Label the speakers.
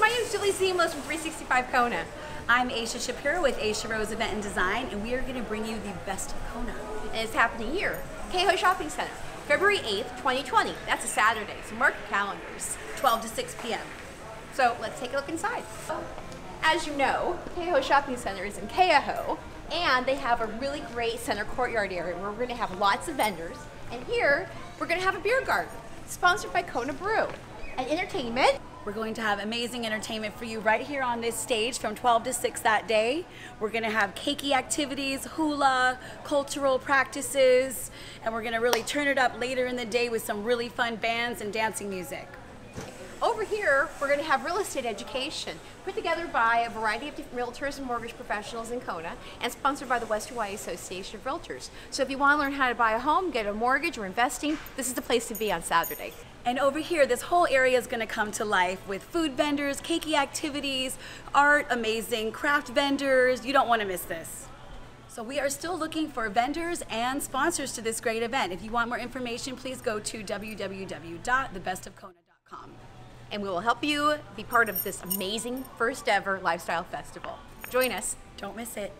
Speaker 1: my name is Julie Ziemlos from 365 Kona.
Speaker 2: I'm Aesha Shapiro with Aesha Rose Event and Design, and we are going to bring you the best of Kona.
Speaker 1: And it's happening here, Keauhou Shopping Center, February 8th, 2020. That's a Saturday, so mark your calendars.
Speaker 2: 12 to 6 p.m.
Speaker 1: So let's take a look inside. As you know, Keauhou Shopping Center is in Keauhou, and they have a really great center courtyard area where we're going to have lots of vendors. And here, we're going to have a beer garden, sponsored by Kona Brew. And entertainment,
Speaker 2: We're going to have amazing entertainment for you right here on this stage from 12 to 6 that day. We're going to have keiki activities, hula, cultural practices, and we're going to really turn it up later in the day with some really fun bands and dancing music.
Speaker 1: Over here, we're going to have real estate education put together by a variety of different realtors and mortgage professionals in Kona and sponsored by the West Hawaii Association of Realtors. So if you want to learn how to buy a home, get a mortgage, or investing, this is the place to be on Saturday.
Speaker 2: And over here, this whole area is going to come to life with food vendors, keiki activities, art, amazing craft vendors. You don't want to miss this. So we are still looking for vendors and sponsors to this great event. If you want more information, please go to www.thebestofkona.com.
Speaker 1: And we will help you be part of this amazing first ever lifestyle festival. Join us.
Speaker 2: Don't miss it.